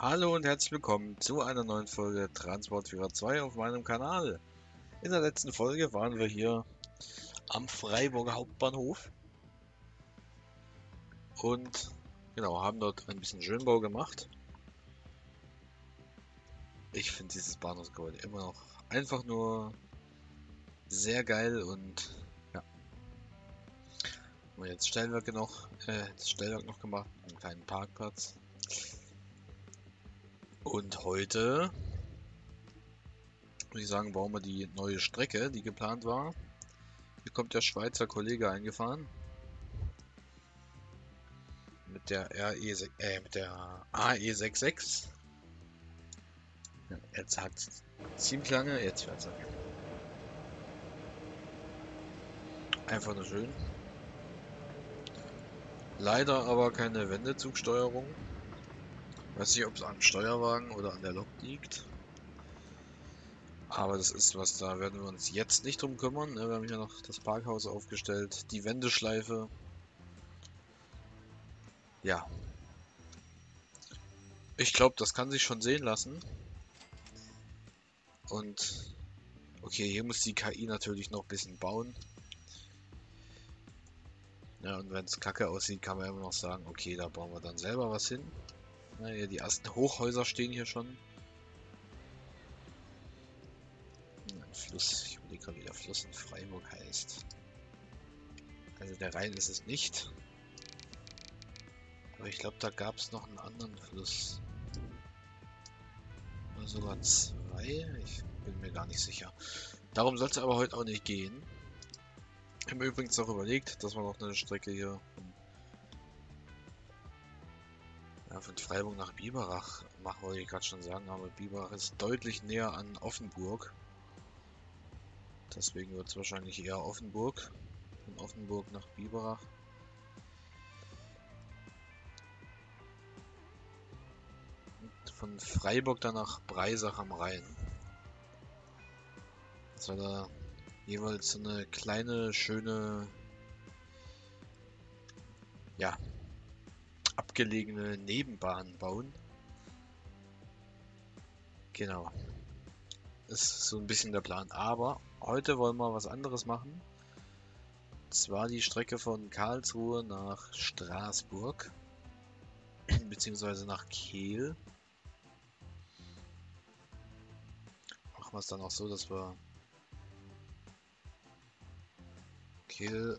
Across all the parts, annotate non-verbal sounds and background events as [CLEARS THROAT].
Hallo und herzlich willkommen zu einer neuen Folge Transportführer 2 auf meinem Kanal. In der letzten Folge waren wir hier am Freiburger Hauptbahnhof und genau, haben dort ein bisschen Schönbau gemacht. Ich finde dieses Bahnhofsgebäude immer noch einfach nur sehr geil und ja. Haben wir jetzt Stellwerke noch, äh, das Stellwerk noch gemacht, einen kleinen Parkplatz. Und heute würde ich sagen, bauen wir die neue Strecke, die geplant war. Hier kommt der Schweizer Kollege eingefahren. Mit der RE, äh, mit der AE66. Ja, jetzt hat ziemlich lange, jetzt fährt es Einfach nur schön. Leider aber keine Wendezugsteuerung. Weiß nicht, ob es am Steuerwagen oder an der Lok liegt. Aber das ist was, da werden wir uns jetzt nicht drum kümmern. Ne? Wir haben hier noch das Parkhaus aufgestellt, die Wendeschleife. Ja. Ich glaube, das kann sich schon sehen lassen. Und okay, hier muss die KI natürlich noch ein bisschen bauen. Ja, und wenn es kacke aussieht, kann man immer noch sagen, okay, da bauen wir dann selber was hin. Ja, ja, die ersten Hochhäuser stehen hier schon. Ein Fluss, ich überlege gerade, wie der Fluss in Freiburg heißt. Also der Rhein ist es nicht. Aber ich glaube, da gab es noch einen anderen Fluss. Oder sogar zwei. Ich bin mir gar nicht sicher. Darum soll es aber heute auch nicht gehen. Ich habe übrigens auch überlegt, dass wir noch eine Strecke hier ja, von Freiburg nach Biberach machen, wollte ich gerade schon sagen, aber Biberach ist deutlich näher an Offenburg. Deswegen wird es wahrscheinlich eher Offenburg. Von Offenburg nach Biberach. Und von Freiburg dann nach Breisach am Rhein. Das war da jeweils so eine kleine, schöne, ja, abgelegene Nebenbahn bauen. Genau. Ist so ein bisschen der Plan. Aber heute wollen wir was anderes machen. Und zwar die Strecke von Karlsruhe nach Straßburg. [CLEARS THROAT] beziehungsweise nach Kehl. Machen wir es dann auch so, dass wir Kehl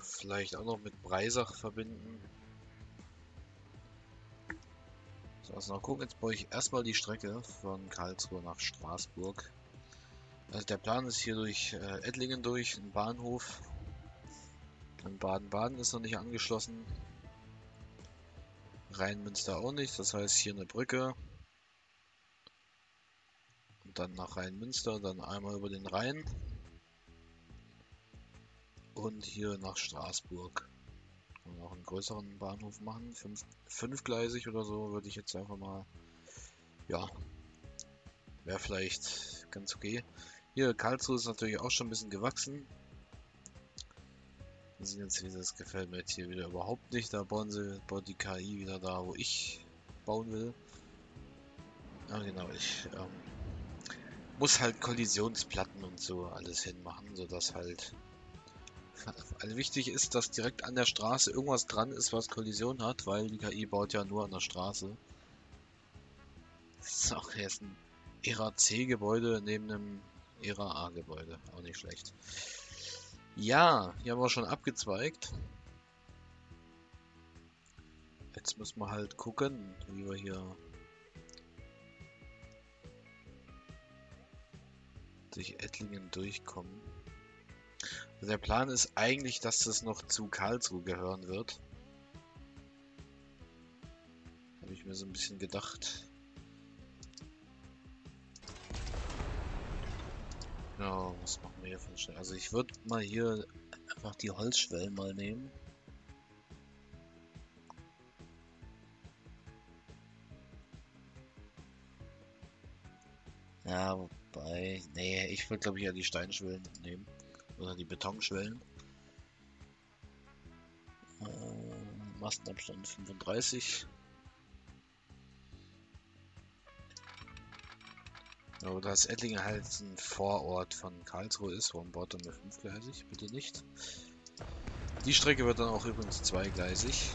vielleicht auch noch mit Breisach verbinden. Also gucken, jetzt baue ich erstmal die Strecke von Karlsruhe nach Straßburg. Also der Plan ist hier durch äh, Ettlingen durch, ein Bahnhof. Und Baden-Baden ist noch nicht angeschlossen. Rhein-Münster auch nicht, das heißt hier eine Brücke. Und dann nach Rhein-Münster, dann einmal über den Rhein. Und hier nach Straßburg. Können wir auch einen größeren Bahnhof machen. Fünf, fünfgleisig oder so würde ich jetzt einfach mal. Ja. Wäre vielleicht ganz okay. Hier, Karlsruhe ist natürlich auch schon ein bisschen gewachsen. Wir sehen jetzt, wie das gefällt mir jetzt hier wieder überhaupt nicht. Da bauen sie, baut die KI wieder da, wo ich bauen will. Ja, genau, ich ähm, muss halt Kollisionsplatten und so alles hinmachen, sodass halt also wichtig ist, dass direkt an der Straße irgendwas dran ist, was Kollision hat, weil die KI baut ja nur an der Straße. Das ist auch jetzt ein ERA C-Gebäude neben einem ERA A-Gebäude. Auch nicht schlecht. Ja, hier haben wir schon abgezweigt. Jetzt müssen wir halt gucken, wie wir hier durch Ettlingen durchkommen. Der Plan ist eigentlich, dass das noch zu Karlsruhe gehören wird. Habe ich mir so ein bisschen gedacht. Genau, was machen wir hier von schnell? Also ich würde mal hier einfach die Holzschwellen mal nehmen. Ja, wobei... Nee, ich würde glaube ich ja die Steinschwellen nehmen. Oder die Betonschwellen. Äh, Mastenabstand 35. Aber so, dass Ettlinger halt ein Vorort von Karlsruhe ist, warum baut er mir fünfgleisig? Bitte nicht. Die Strecke wird dann auch übrigens zweigleisig.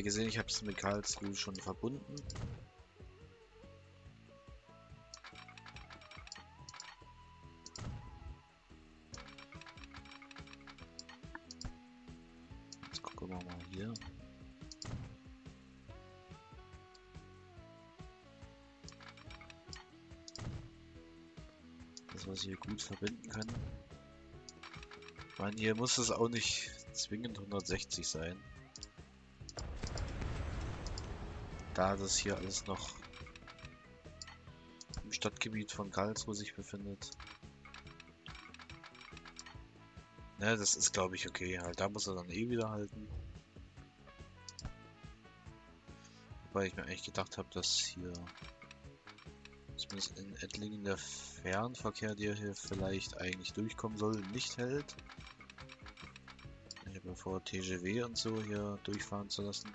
Ihr gesehen, ich habe es mit Karlsruhe schon verbunden. Jetzt gucken wir mal hier. Das, was ich hier gut verbinden kann. Ich meine, hier muss es auch nicht zwingend 160 sein. Da das hier alles noch im Stadtgebiet von Karlsruhe sich befindet. Ne, das ist glaube ich okay. Halt, da muss er dann eh wieder halten. Weil ich mir eigentlich gedacht habe, dass hier zumindest in Ettlingen der Fernverkehr, der hier vielleicht eigentlich durchkommen soll, nicht hält. Ich habe ja vor, TGW und so hier durchfahren zu lassen.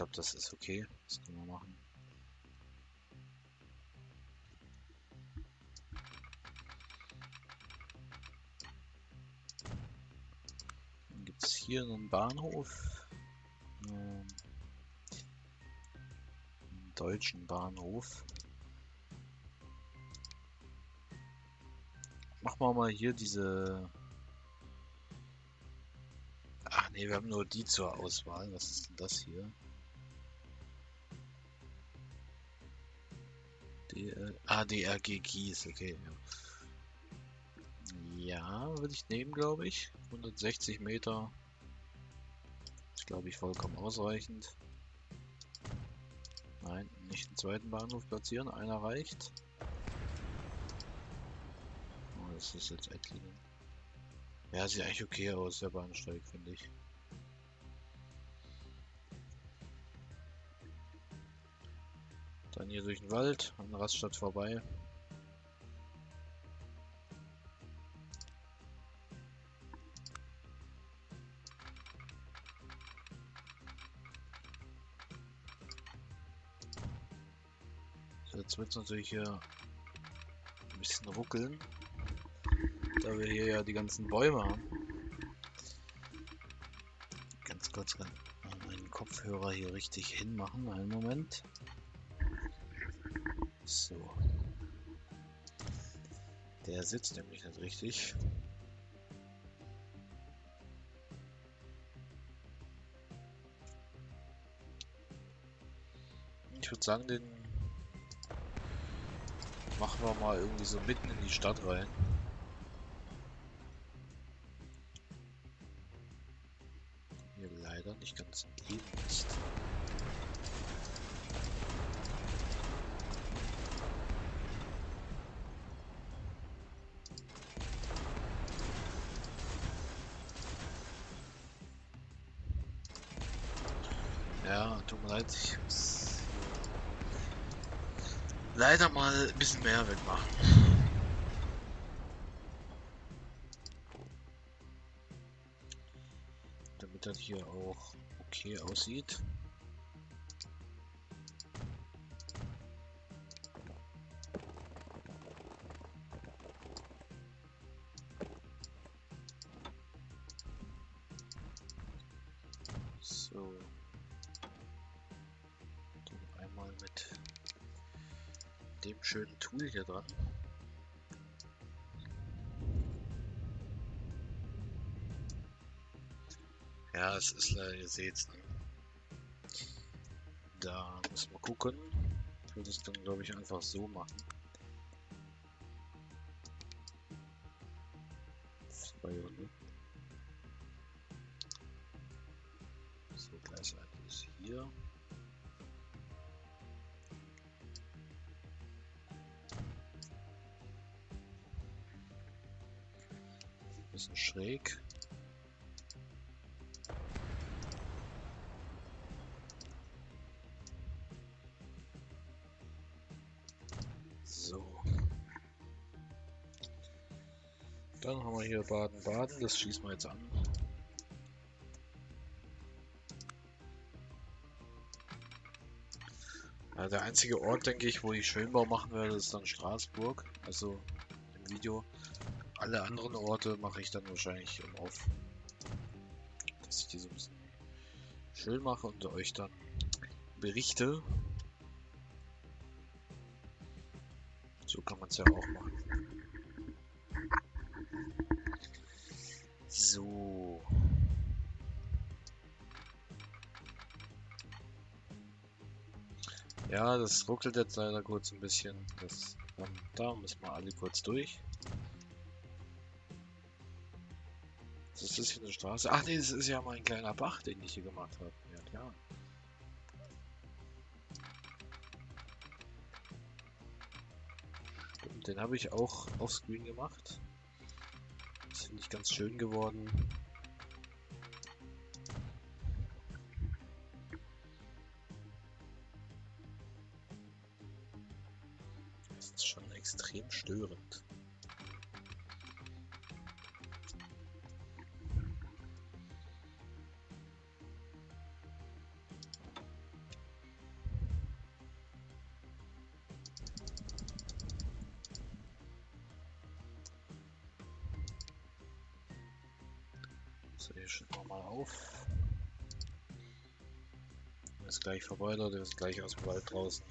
Glaube, das ist okay. Das können wir machen. Dann gibt es hier einen Bahnhof. Ähm, einen deutschen Bahnhof. Machen wir mal hier diese... Ach nee, wir haben nur die zur Auswahl. Was ist denn das hier? DL ah, DRG Kies, okay. Ja, würde ich nehmen, glaube ich. 160 Meter. Ist, glaube ich, vollkommen ausreichend. Nein, nicht einen zweiten Bahnhof platzieren. Einer reicht. Oh, das ist jetzt Ettlingen. Ja, sieht eigentlich okay aus, der Bahnsteig, finde ich. Dann hier durch den Wald, an Raststadt vorbei. So, jetzt wird es natürlich hier ein bisschen ruckeln, da wir hier ja die ganzen Bäume haben. Ganz kurz meinen Kopfhörer hier richtig hinmachen, einen Moment. So. Der sitzt nämlich nicht richtig. Ich würde sagen, den machen wir mal irgendwie so mitten in die Stadt rein. Bisschen mehr wegmachen. Damit das hier auch okay aussieht. So. Dann einmal mit dem schönen Tool hier dran. Ja, es ist leider, ihr seht's. Ne? Da müssen wir gucken. Ich würde es dann, glaube ich, einfach so machen. Hier Baden-Baden, das schießen wir jetzt an. Ja, der einzige Ort, denke ich, wo ich Schönbau machen werde, ist dann Straßburg. Also im Video. Alle anderen Orte mache ich dann wahrscheinlich im Auf. Dass ich die so ein bisschen schön mache und euch dann berichte. So kann man es ja auch machen. So. Ja, das ruckelt jetzt leider kurz ein bisschen. Das, ähm, da müssen wir alle kurz durch. Das ist hier eine Straße. Ach nee, das ist ja mal ein kleiner Bach, den ich hier gemacht habe. Ja klar. Den habe ich auch auf Screen gemacht. Finde ich ganz schön geworden. Das ist schon extrem störend. So, hier schütten wir mal auf. Ist gleich vorbei, Leute. Wir gleich aus dem Wald draußen.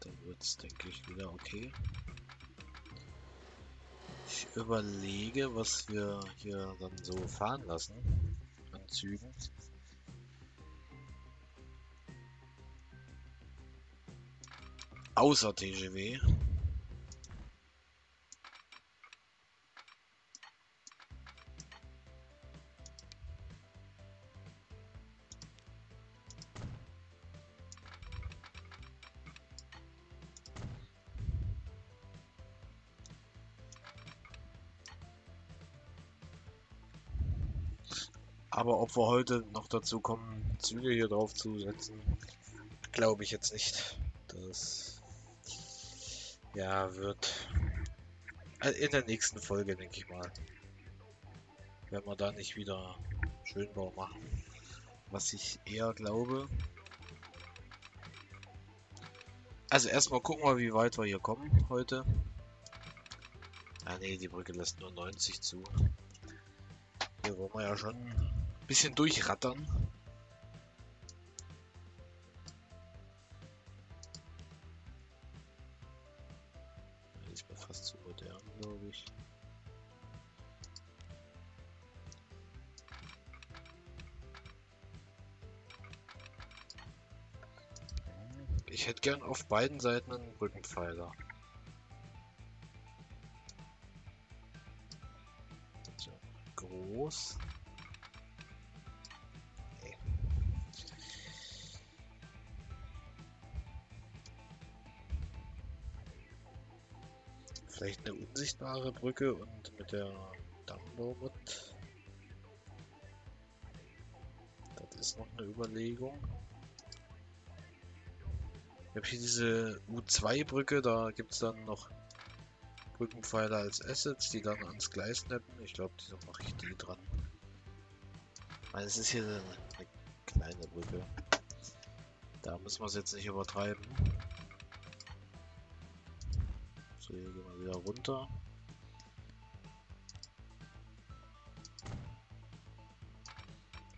Dann wird es, denke ich, wieder okay. Ich überlege, was wir hier dann so fahren lassen an Zügen. Außer TGW. Ob wir heute noch dazu kommen, Züge hier drauf zu setzen, glaube ich jetzt nicht. Das ja wird äh, in der nächsten Folge, denke ich mal. Wenn wir da nicht wieder Schönbau machen. Was ich eher glaube. Also erstmal gucken wir, wie weit wir hier kommen heute. Ah ne, die Brücke lässt nur 90 zu. Hier wollen wir ja schon bisschen durchrattern. Die ist mir fast zu modern, glaube ich. Ich hätte gern auf beiden Seiten einen Brückenpfeiler. So, groß. Vielleicht eine unsichtbare Brücke und mit der Dumbo. Das ist noch eine Überlegung. Ich habe hier diese U2-Brücke, da gibt es dann noch Brückenpfeiler als Assets, die dann ans Gleis neppen. Ich glaube, da mache ich die dran. Weil es ist hier eine kleine Brücke. Da müssen wir es jetzt nicht übertreiben. So, hier gehen wir wieder runter.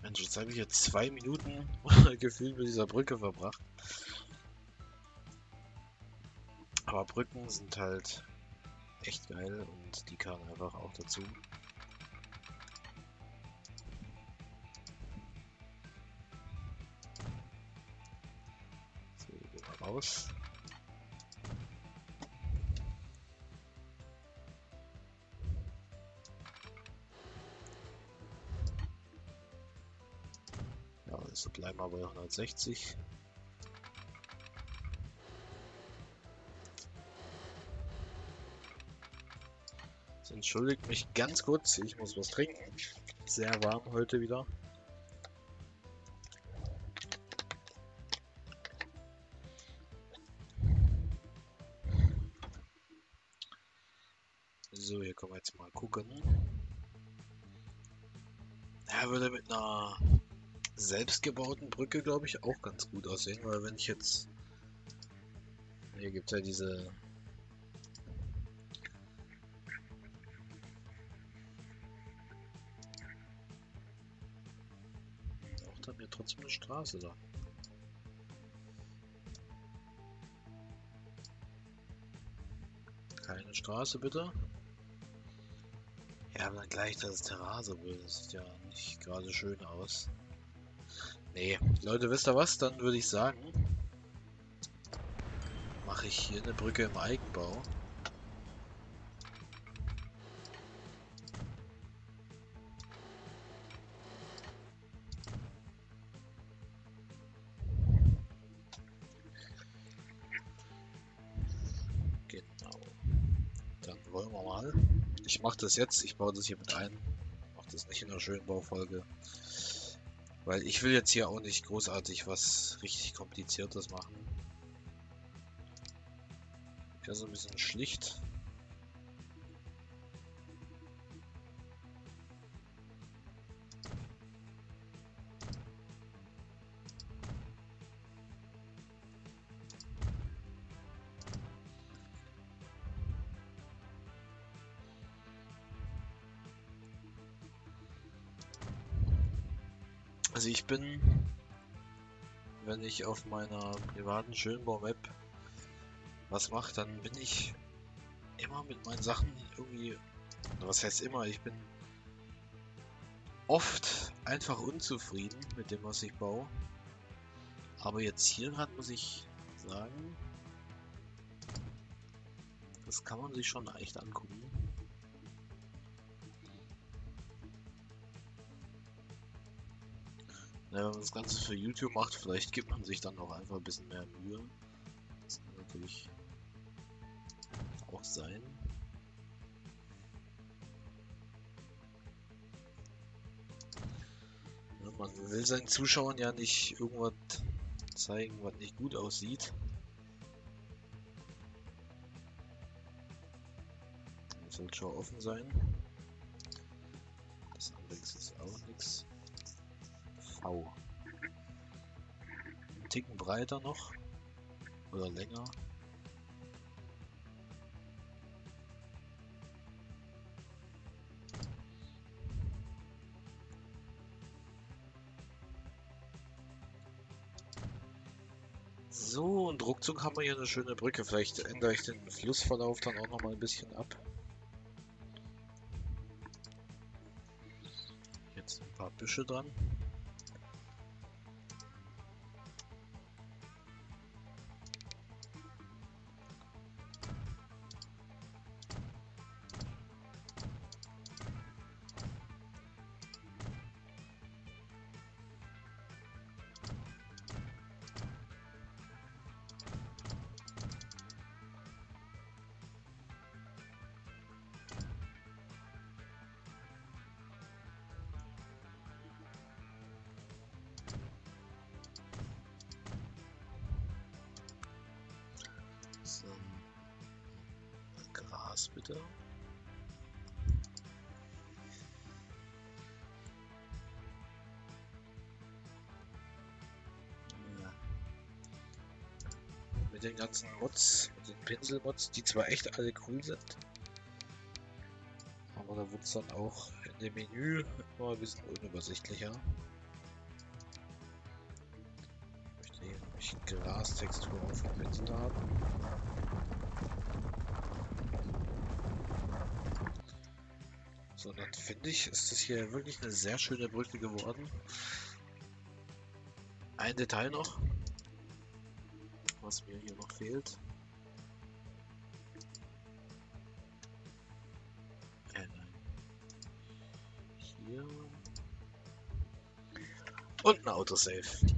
Mensch, jetzt habe ich jetzt zwei Minuten [LAUGHS] gefühlt mit dieser Brücke verbracht. Aber Brücken sind halt echt geil und die kamen einfach auch dazu. So, gehen wir raus. Wir bei 160. Entschuldigt mich ganz kurz, ich muss was trinken. Sehr warm heute wieder. So, hier können wir jetzt mal gucken. Er würde mit einer selbstgebauten Brücke, glaube ich, auch ganz gut aussehen, weil wenn ich jetzt... Hier gibt es ja diese... Auch dann mir trotzdem eine Straße da. Keine Straße bitte. Ja, aber gleich das Terrasse, das sieht ja nicht gerade schön aus. Nee, Leute, wisst ihr was? Dann würde ich sagen, mache ich hier eine Brücke im Eigenbau. Genau. Dann wollen wir mal. Ich mache das jetzt, ich baue das hier mit ein. Mache das nicht in einer schönen Baufolge. Weil ich will jetzt hier auch nicht großartig was richtig kompliziertes machen. Ja, so ein bisschen schlicht. Ich bin, wenn ich auf meiner privaten Schönbau-Map was mache, dann bin ich immer mit meinen Sachen irgendwie, was heißt immer, ich bin oft einfach unzufrieden mit dem, was ich baue. Aber jetzt hier gerade muss ich sagen, das kann man sich schon echt angucken. Wenn man das Ganze für YouTube macht, vielleicht gibt man sich dann auch einfach ein bisschen mehr Mühe. Das kann natürlich auch sein. Ja, man will seinen Zuschauern ja nicht irgendwas zeigen, was nicht gut aussieht. Das soll schon offen sein. V. Ein Ticken breiter noch. Oder länger. So, und ruckzuck haben wir hier eine schöne Brücke. Vielleicht ändere ich den Flussverlauf dann auch noch mal ein bisschen ab. Jetzt ein paar Büsche dran. Gras bitte. Mit den ganzen Mods, mit den Pinselmods, die zwar echt alle cool sind, aber da wird es dann auch in dem Menü immer ein bisschen unübersichtlicher. ich Glastextur auf dem Pinsel haben. Dann finde ich, ist das hier wirklich eine sehr schöne Brücke geworden. Ein Detail noch, was mir hier noch fehlt. Äh. Hier. Und ein Autosave.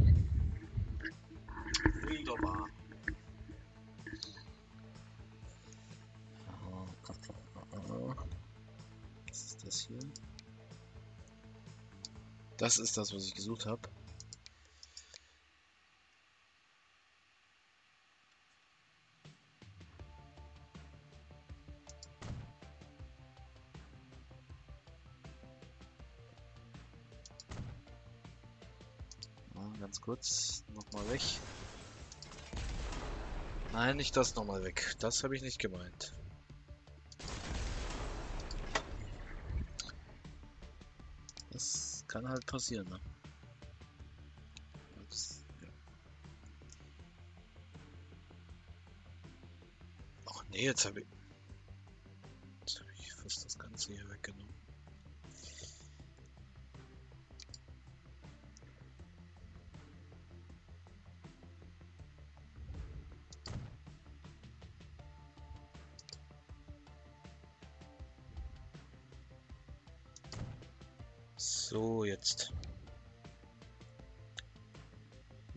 hier. Das ist das, was ich gesucht habe. ganz kurz. Nochmal weg. Nein, nicht das nochmal weg. Das habe ich nicht gemeint. Kann halt passieren, ne? Das, ja. Ach nee, jetzt habe ich... Jetzt habe ich fast das Ganze hier weggenommen.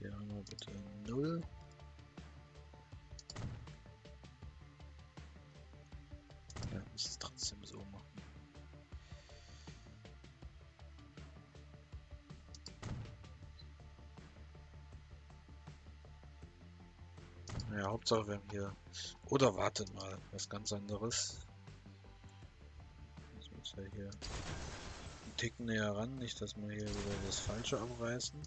Hier haben wir bitte 0. Ja, muss es trotzdem so machen. Ja, Hauptsache wir haben hier... Oder wartet mal, was ganz anderes. Das muss ja hier einen Ticken näher ran, nicht dass wir hier wieder das Falsche abreißen.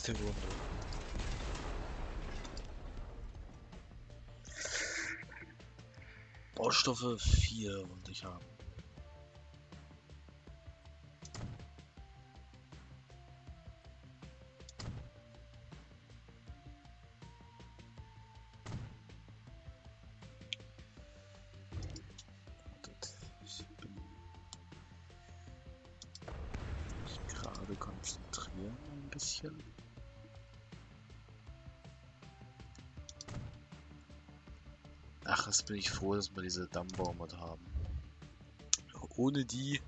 Ist drin. Baustoffe 4 wollte ich gerade konzentrieren ein bisschen. Ach, jetzt bin ich froh, dass wir diese Dammbaumat haben. Ohne die,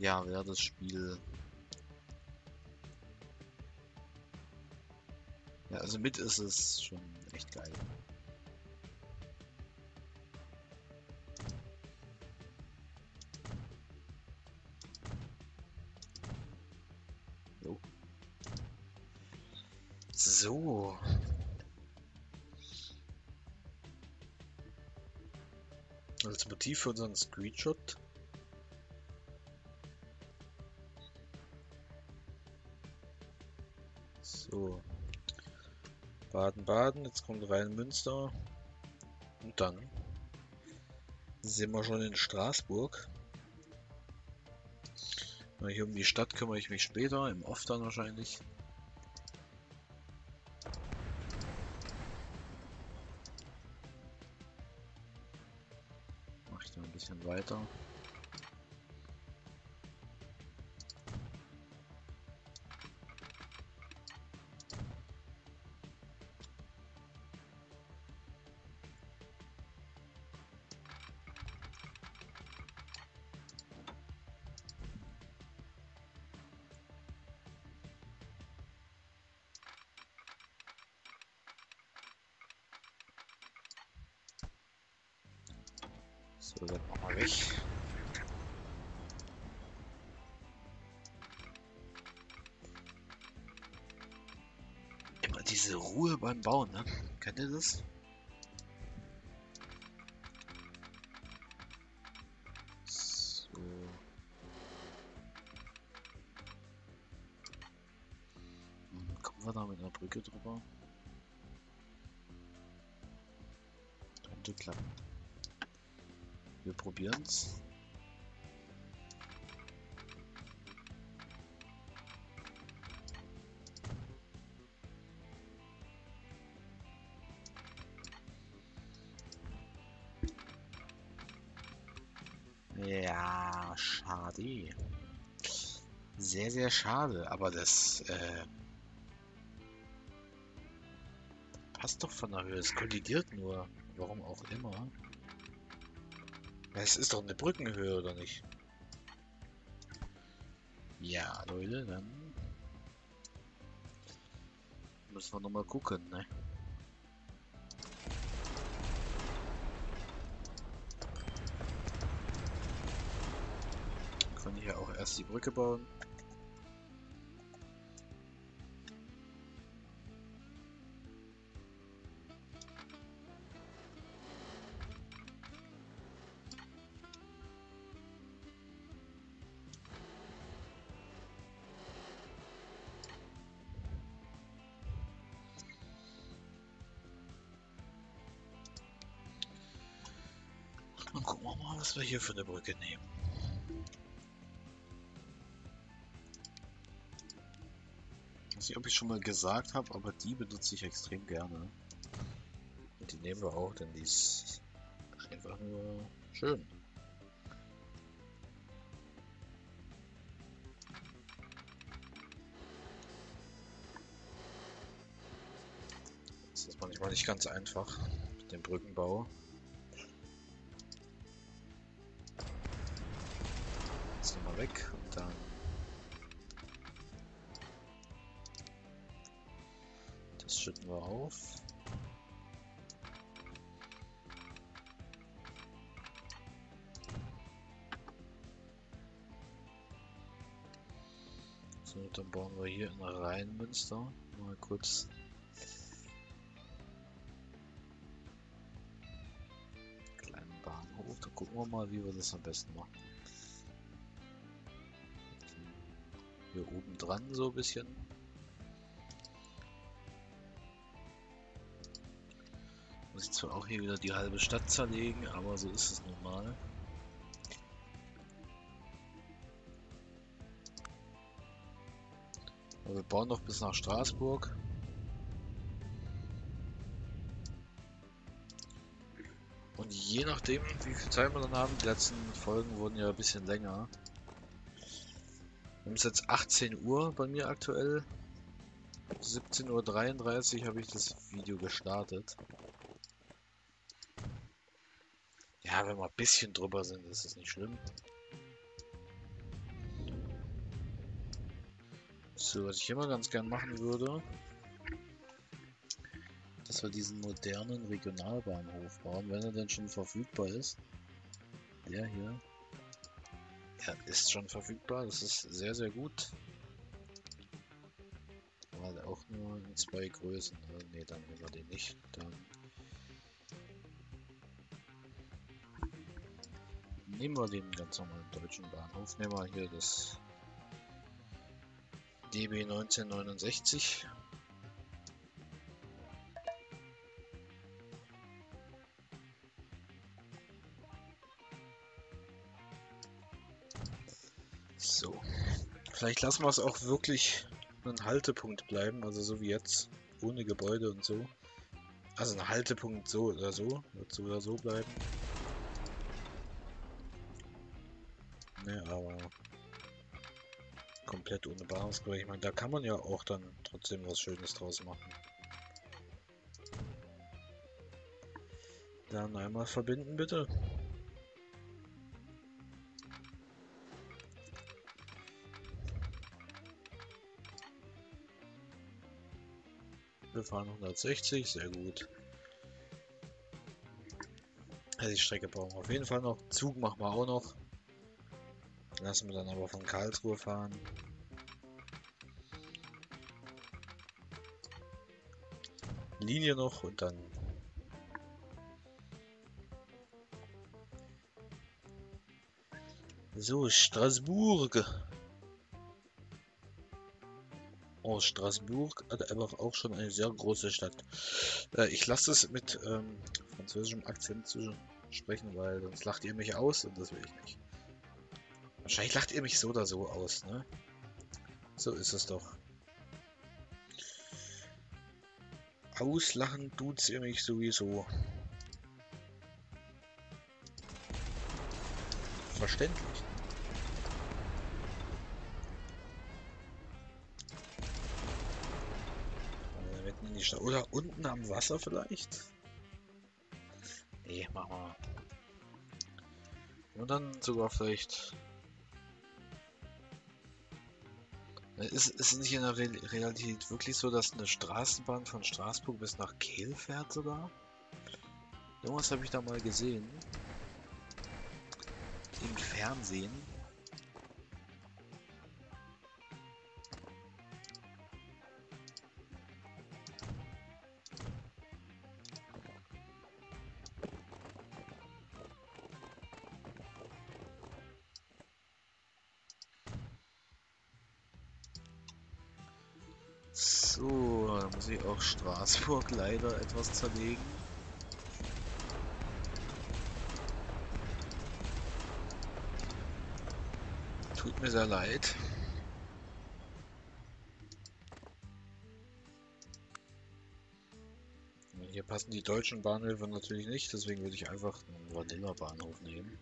ja, wäre das Spiel... Ja, also mit ist es schon echt geil. Als Motiv für unseren Screenshot. So. Baden-Baden, jetzt kommt rein Münster. Und dann sind wir schon in Straßburg. Hier um die Stadt kümmere ich mich später, im Off dann wahrscheinlich. Bisschen weiter. Beim Bauen, ne? Kennt ihr das? So. Hm, Kommen wir da mit einer Brücke drüber? Könnte klappen. Wir probieren's. Schade. Sehr, sehr schade, aber das äh, passt doch von der Höhe. Es kollidiert nur. Warum auch immer. Es ist doch eine Brückenhöhe, oder nicht? Ja, Leute, dann müssen wir nochmal gucken, ne? Jetzt die Brücke bauen. Dann gucken wir mal, was wir hier für eine Brücke nehmen. Weiß nicht, ob ich schon mal gesagt habe, aber die benutze ich extrem gerne. Und die nehmen wir auch, denn die ist einfach nur schön. Das ist manchmal nicht ganz einfach mit dem Brückenbau. Jetzt nochmal weg in Rheinmünster mal kurz kleinen Bahnhof. Da gucken wir mal, wie wir das am besten machen. Hier oben dran so ein bisschen. Muss ich zwar auch hier wieder die halbe Stadt zerlegen, aber so ist es nun mal. Aber wir bauen noch bis nach Straßburg. Und je nachdem, wie viel Zeit wir dann haben, die letzten Folgen wurden ja ein bisschen länger. Wir haben es jetzt 18 Uhr bei mir aktuell. 17.33 Uhr habe ich das Video gestartet. Ja, wenn wir ein bisschen drüber sind, ist es nicht schlimm. So, was ich immer ganz gern machen würde, dass wir diesen modernen Regionalbahnhof bauen, wenn er denn schon verfügbar ist. Der hier. Ja, ist schon verfügbar. Das ist sehr, sehr gut. Aber auch nur in zwei Größen. Ne, dann nehmen wir den nicht. Dann nehmen wir den ganz normalen deutschen Bahnhof. Nehmen wir hier das DB 1969. So. Vielleicht lassen wir es auch wirklich ein Haltepunkt bleiben, also so wie jetzt, ohne Gebäude und so. Also ein Haltepunkt so oder so, wird so oder so bleiben. Ne, aber komplett ohne Bahnhofsgebäude. Ich meine, da kann man ja auch dann trotzdem was Schönes draus machen. Dann einmal verbinden, bitte. Wir fahren 160, sehr gut. Also die Strecke brauchen wir auf jeden Fall noch. Zug machen wir auch noch. Lassen wir dann aber von Karlsruhe fahren. Linie noch und dann So, Straßburg. Oh, Straßburg hat einfach auch schon eine sehr große Stadt. Äh, ich lasse es mit ähm, französischem Akzent zu sprechen, weil sonst lacht ihr mich aus und das will ich nicht. Wahrscheinlich lacht ihr mich so oder so aus, ne? So ist es doch. Auslachen tut's ihr mich sowieso. Verständlich. Oder unten am Wasser vielleicht? Nee, machen wir. Und dann sogar vielleicht Ist, es nicht in der Re Realität wirklich so, dass eine Straßenbahn von Straßburg bis nach Kehl fährt sogar? Irgendwas habe ich da mal gesehen. Im Fernsehen. Muss ich auch Straßburg leider etwas zerlegen. Tut mir sehr leid. Hier passen die deutschen Bahnhöfe natürlich nicht, deswegen würde ich einfach einen Vanilla-Bahnhof nehmen.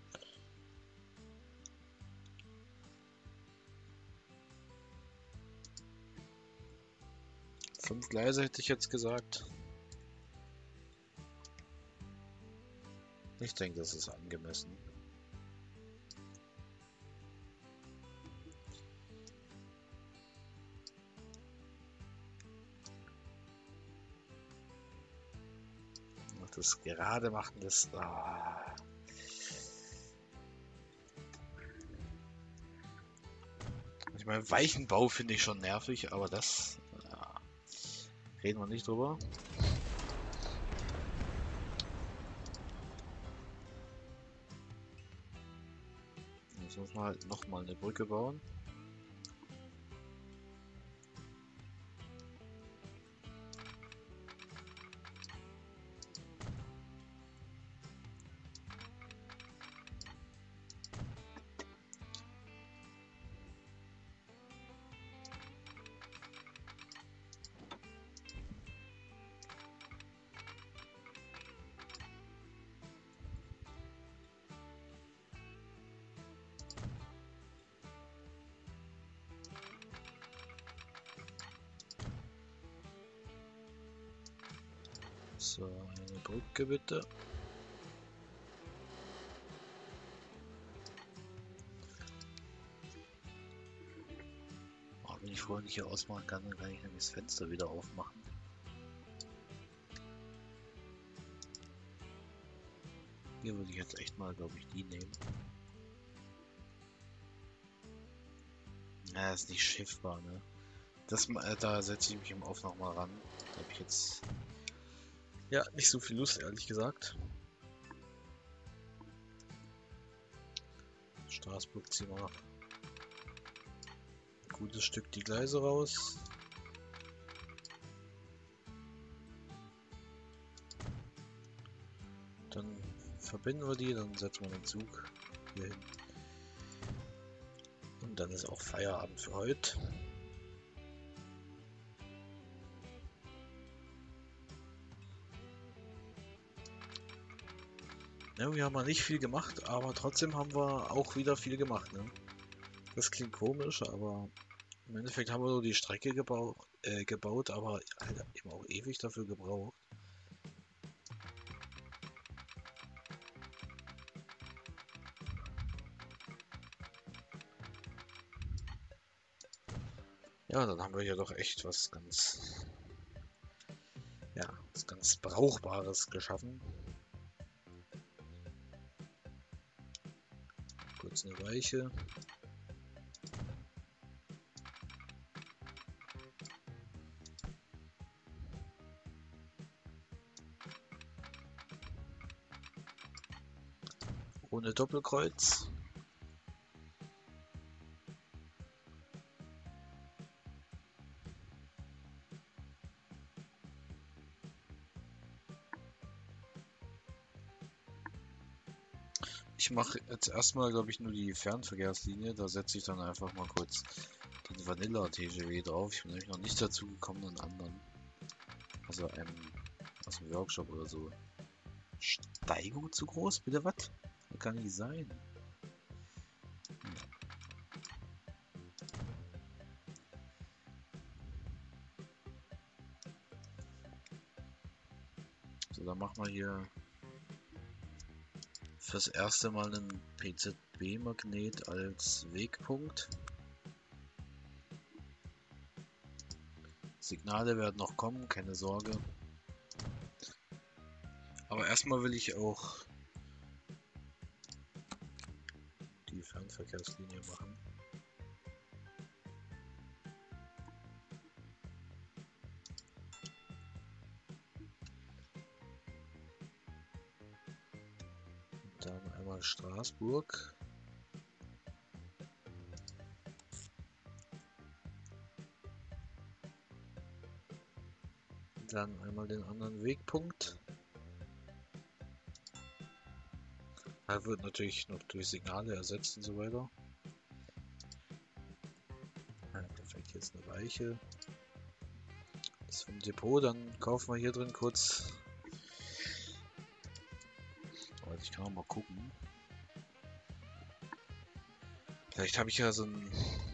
Fünf Gleise hätte ich jetzt gesagt. Ich denke, das ist angemessen. Noch das gerade machen, das... Ah. Ich meine, weichen Bau finde ich schon nervig, aber das Reden wir nicht drüber. Jetzt muss man halt nochmal eine Brücke bauen. Brücke bitte. Oh, wenn ich vorhin hier ausmachen kann, dann kann ich nämlich das Fenster wieder aufmachen. Hier würde ich jetzt echt mal, glaube ich, die nehmen. Ja, ist nicht schiffbar, ne? Das, äh, da setze ich mich im Auf noch mal ran. Da habe ich jetzt ja, nicht so viel Lust, ehrlich gesagt. Straßburg ziehen wir ein gutes Stück die Gleise raus. Dann verbinden wir die, dann setzen wir den Zug hier hin. Und dann ist auch Feierabend für heute. Ne, wir haben mal nicht viel gemacht, aber trotzdem haben wir auch wieder viel gemacht. Ne? Das klingt komisch, aber im Endeffekt haben wir nur die Strecke gebaut, äh, gebaut aber halt eben auch ewig dafür gebraucht. Ja, dann haben wir ja doch echt was ganz, ja, was ganz Brauchbares geschaffen. Kurz eine Weiche. Ohne Doppelkreuz. Erstmal, glaube ich, nur die Fernverkehrslinie. Da setze ich dann einfach mal kurz den Vanilla TGW drauf. Ich bin nämlich noch nicht dazu gekommen, einen anderen. Also einen aus dem Workshop oder so. Steigung zu groß? Bitte was? Kann nicht sein. So, dann machen wir hier fürs erste Mal einen PZB-Magnet als Wegpunkt. Signale werden noch kommen, keine Sorge. Aber erstmal will ich auch die Fernverkehrslinie machen. Straßburg. Dann einmal den anderen Wegpunkt. Er wird natürlich noch durch Signale ersetzt und so weiter. Ja, perfekt, hier ist eine Weiche. Das vom Depot, dann kaufen wir hier drin kurz. Aber ich kann auch mal gucken. Vielleicht habe ich ja so einen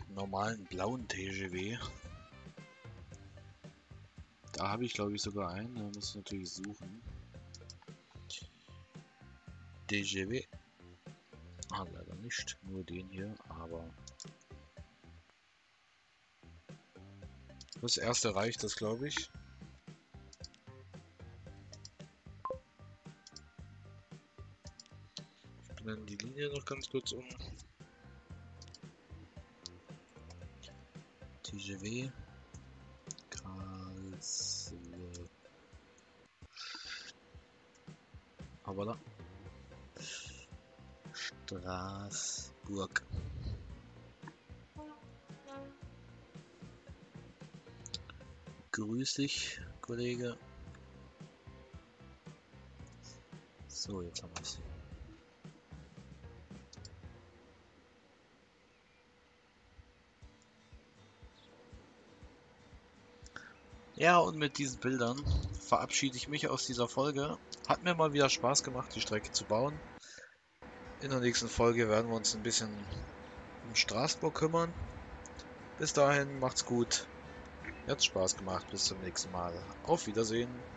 normalen blauen TGW. Da habe ich glaube ich sogar einen, da muss ich natürlich suchen. DGW. Ah, leider nicht. Nur den hier, aber... Das erste reicht das, glaube ich. Ich blende die Linie noch ganz kurz um. TGW. Karlsruhe. Aber da. Straßburg. Grüß dich, Kollege. So, jetzt haben wir es. Ja, und mit diesen Bildern verabschiede ich mich aus dieser Folge. Hat mir mal wieder Spaß gemacht, die Strecke zu bauen. In der nächsten Folge werden wir uns ein bisschen um Straßburg kümmern. Bis dahin, macht's gut. Hat Spaß gemacht. Bis zum nächsten Mal. Auf Wiedersehen.